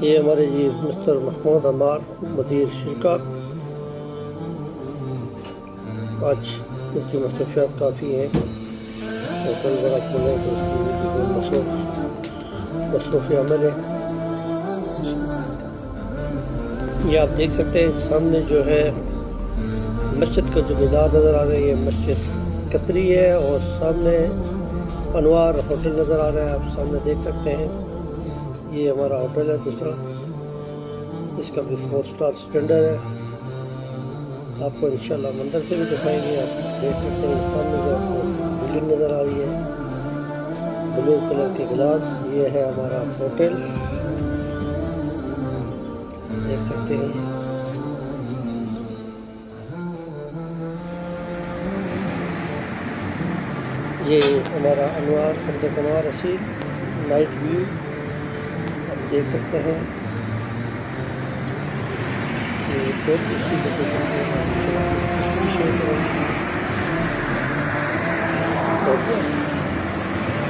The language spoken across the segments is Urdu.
یہ ہمارے جی مستر محمود عمار مدیر شرکا۔ آج اس کی مصروفیات کافی ہیں۔ ہوٹل بڑا کھولے تو اس کی مصروف مصروف عمل ہے۔ یہ آپ دیکھ سکتے ہیں، سامنے جو ہے مسجد کا جو مزار نظر آ رہی ہے مسجد کتری ہے اور سامنے انوار ہوٹل نظر آ رہا ہے، آپ سامنے دیکھ سکتے ہیں۔ یہ ہمارا ہوٹل ہے، دوسرا۔ اس کا بھی فور سٹار سٹینڈر ہے۔ آپ کو انشاءاللہ مندر سے بھی دکھائیں گے۔ آپ دیکھ سکتے ہیں سامنے جو آپ کو بلڈنگ نظر آ رہی ہے۔ بلو کلر کے گلاس یہ ہے ہمارا ہوٹل دیکھ سکتے ہیں۔ یہ ہمارا انوار خرد کنوار اصیل نائٹ ویو دیکھ سکتے ہیں۔ یہ بہت اچھی لوکیشن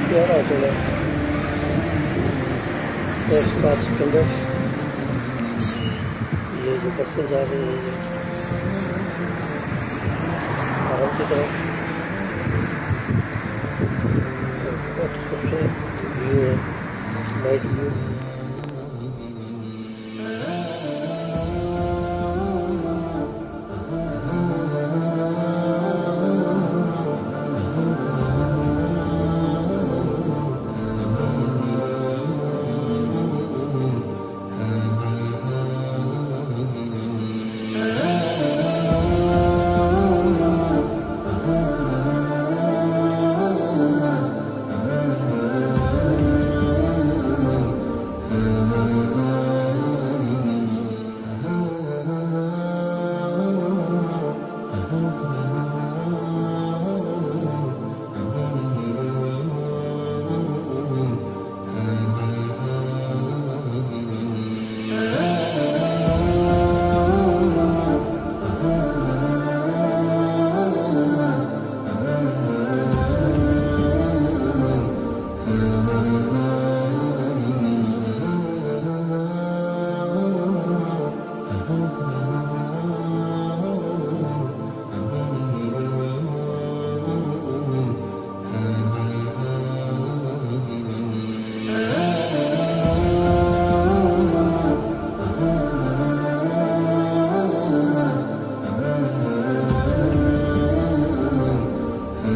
پیارا ہوٹل ہے۔ فرسٹ کلاس سٹینڈرڈ یہ جو بسیں جا رہی ہیں یہ کی طرف